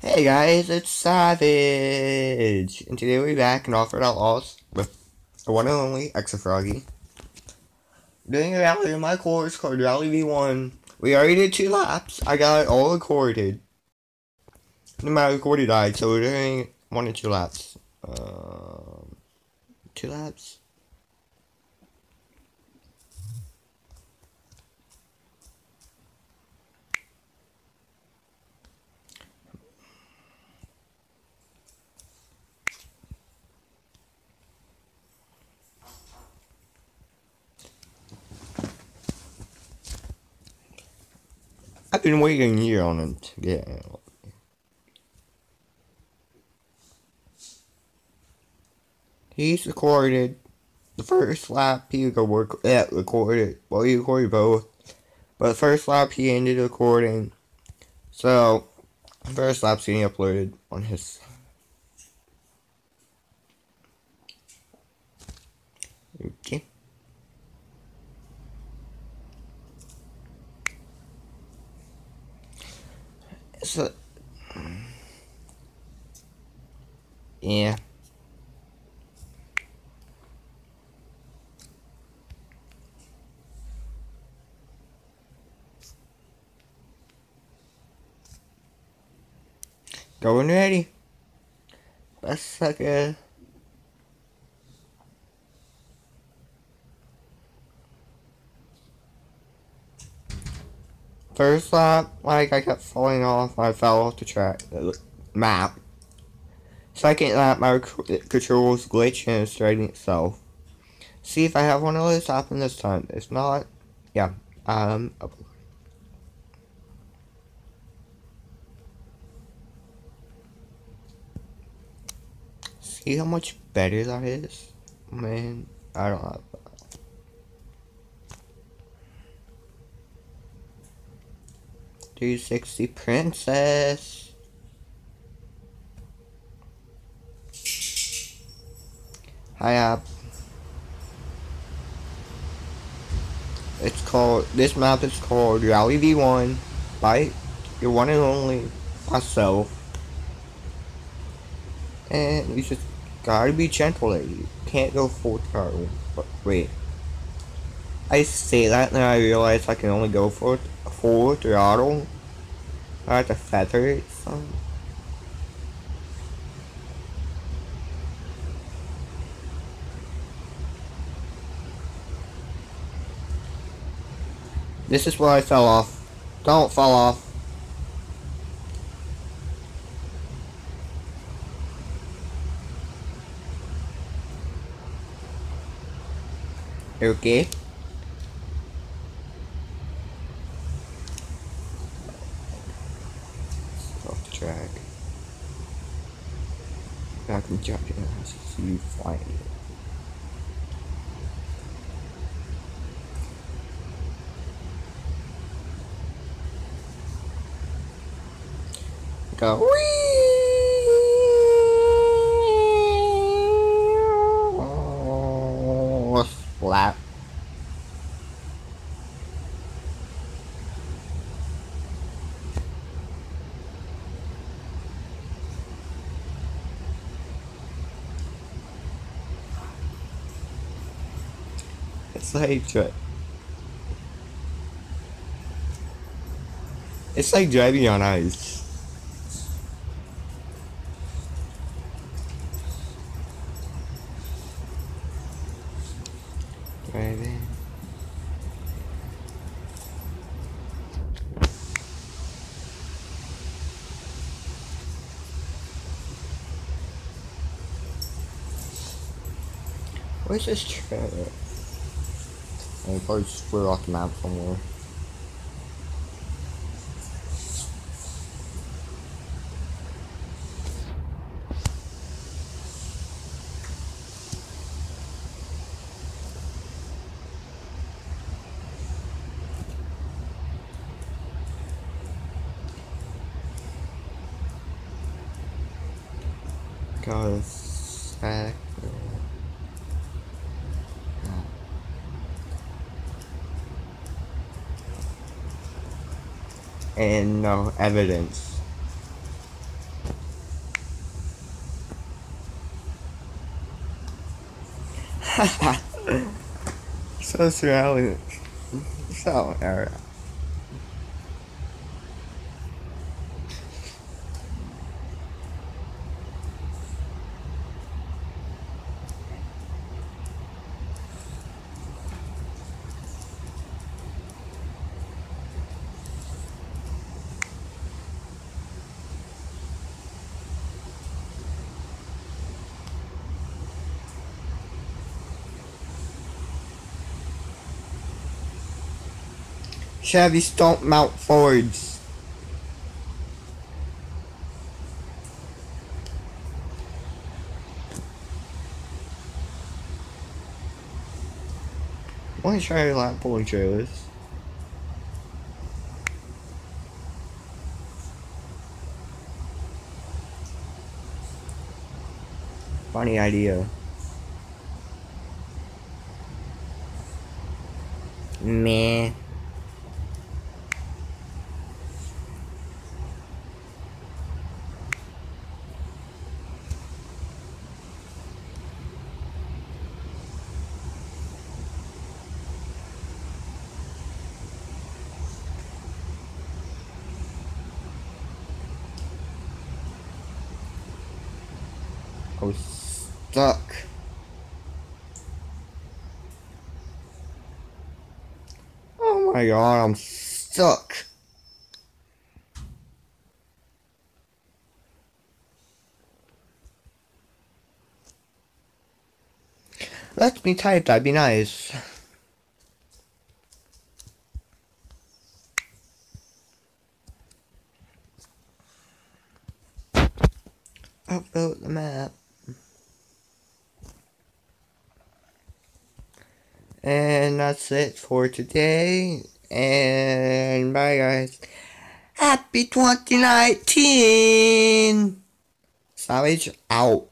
Hey guys, it's Savage! And today we're back in Offroad Outlaws with the one and only xofroggy. Doing a rally in my course called Rally V1. We already did two laps. I got it all recorded. No matter recorded died, so we're doing one and two laps. Um, two laps? I've been waiting here on him to get out. He's recorded the first lap he work yeah, recorded well he recorded both. But the first lap he ended recording. So first lap's getting uploaded on his Okay. So, yeah. Going ready. Best sucker. First lap, like I kept falling off, I fell off the track, the map. Second lap, my controls glitched and it's starting itself. See if I have one of those happen this time. If not, yeah, um, See how much better that is? Man, I don't have 360 Princess. Hi up. It's called, this map is called Rally V1 by your one and only myself. And you just gotta be gentle lady. You can't go full throttle. But wait. I say that and I realize I can only go for full throttle. I have to feather it. This is where I fell off. Don't fall off. Okay. Back in Japan, you flying. Go. Whee! Oh, slap. It's like It's like driving on ice. Driving. Where's this trailer? I probably just flew off the map somewhere. Goes back. and no evidence. so surreal. So, Eric. Chevys don't mount Fords. Why try a lot pulling trailers? Funny idea. Meh. I was stuck. Oh my god, I'm stuck. Let me type, that'd be nice. Upload the map. And that's it for today. And bye, guys. Happy 2019! Savage out.